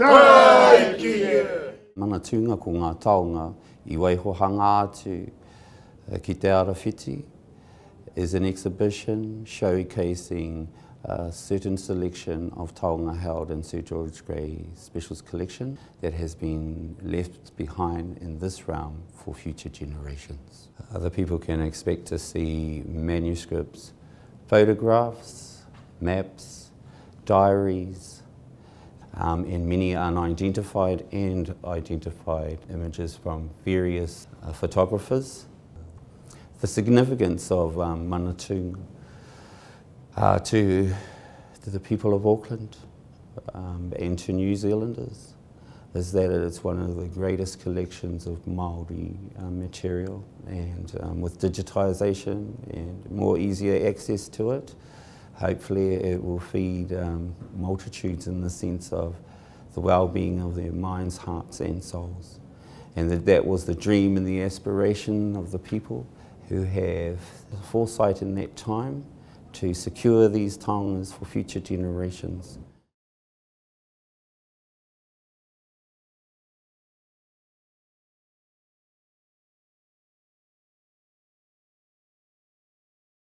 Tai kia! Mana tunga ko ngā taonga i waihohanga atu uh, ki te Arawhiti is an exhibition showcasing a certain selection of taonga held in Sir George Grey Specials Collection that has been left behind in this realm for future generations. Other people can expect to see manuscripts, photographs, maps, diaries, um, and many unidentified and identified images from various uh, photographers. The significance of um, Manatunga uh, to, to the people of Auckland um, and to New Zealanders is that it's one of the greatest collections of Māori um, material and um, with digitisation and more easier access to it, hopefully it will feed um, multitudes in the sense of the well-being of their minds, hearts and souls. And that that was the dream and the aspiration of the people who have foresight in that time to secure these taonga for future generations.